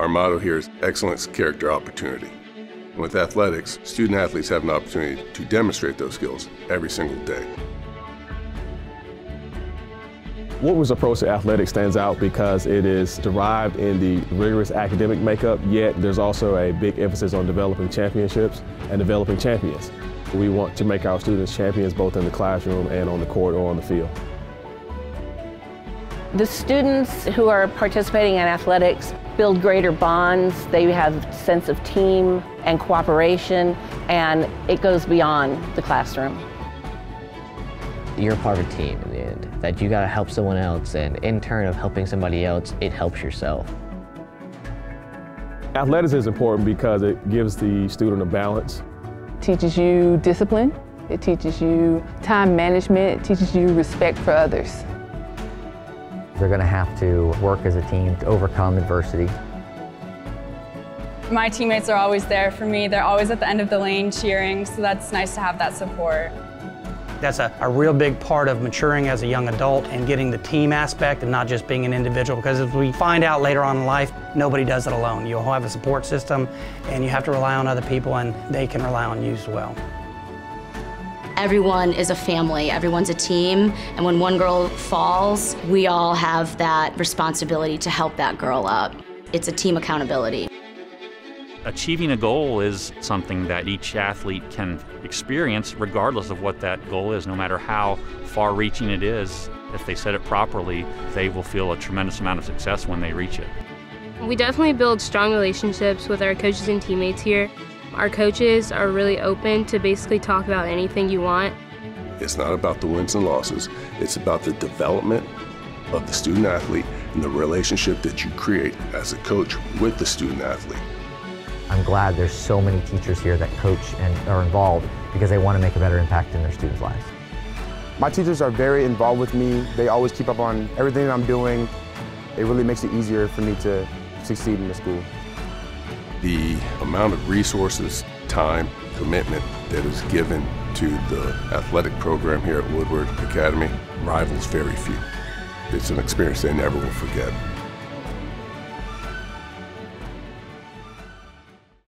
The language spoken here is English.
Our motto here is excellence, character, opportunity. And with athletics, student athletes have an opportunity to demonstrate those skills every single day. Woodward's approach to athletics stands out because it is derived in the rigorous academic makeup, yet there's also a big emphasis on developing championships and developing champions. We want to make our students champions both in the classroom and on the court or on the field. The students who are participating in athletics build greater bonds. They have a sense of team and cooperation, and it goes beyond the classroom. You're part of a team in the end, that you gotta help someone else, and in turn of helping somebody else, it helps yourself. Athletics is important because it gives the student a balance. teaches you discipline, it teaches you time management, it teaches you respect for others. They're going to have to work as a team to overcome adversity. My teammates are always there for me. They're always at the end of the lane cheering, so that's nice to have that support. That's a, a real big part of maturing as a young adult and getting the team aspect and not just being an individual. Because as we find out later on in life, nobody does it alone. You'll have a support system and you have to rely on other people and they can rely on you as well. Everyone is a family, everyone's a team, and when one girl falls, we all have that responsibility to help that girl up. It's a team accountability. Achieving a goal is something that each athlete can experience regardless of what that goal is, no matter how far reaching it is. If they set it properly, they will feel a tremendous amount of success when they reach it. We definitely build strong relationships with our coaches and teammates here. Our coaches are really open to basically talk about anything you want. It's not about the wins and losses, it's about the development of the student athlete and the relationship that you create as a coach with the student athlete. I'm glad there's so many teachers here that coach and are involved because they want to make a better impact in their students' lives. My teachers are very involved with me. They always keep up on everything that I'm doing. It really makes it easier for me to succeed in the school. The amount of resources, time, commitment that is given to the athletic program here at Woodward Academy rivals very few. It's an experience they never will forget.